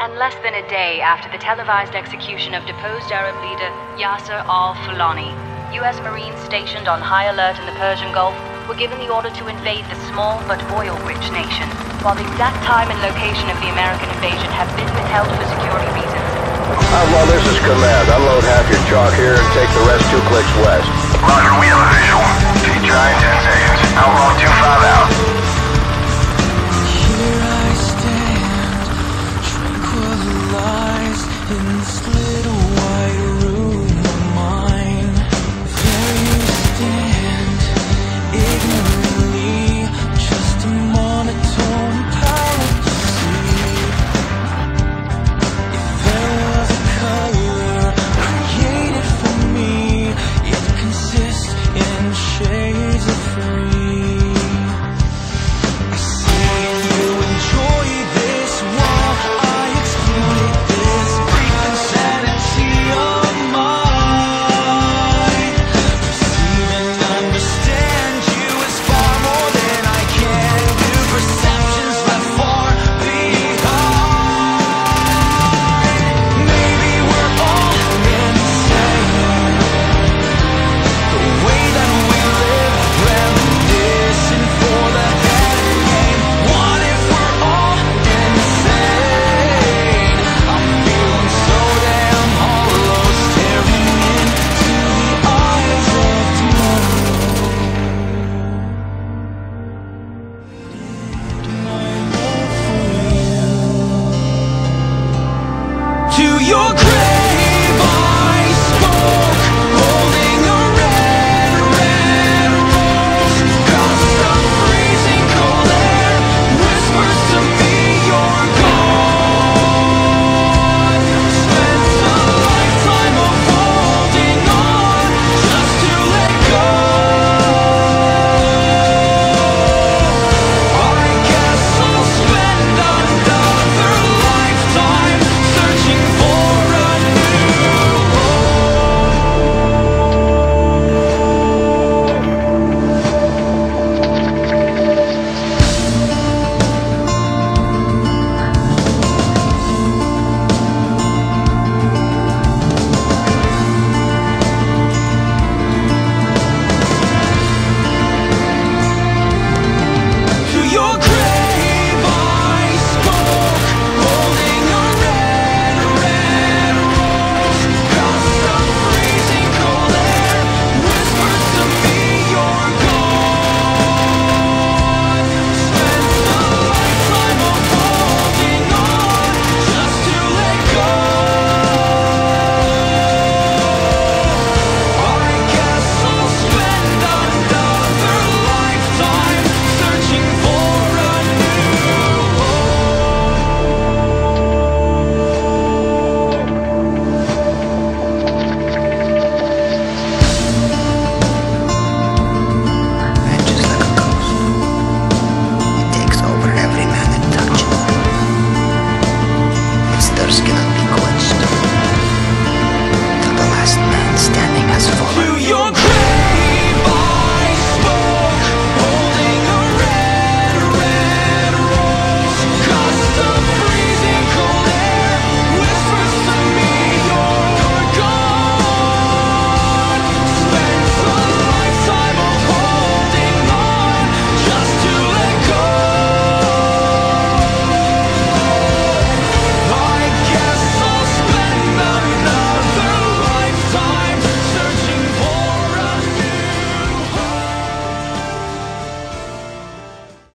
And less than a day after the televised execution of deposed Arab leader Yasser al-Fulani, U.S. Marines stationed on high alert in the Persian Gulf were given the order to invade the small but oil-rich nation. While the exact time and location of the American invasion have been withheld for security reasons. Uh, Outlaw, this is command. Unload half your chalk here and take the rest two clicks west. Roger, You're crazy.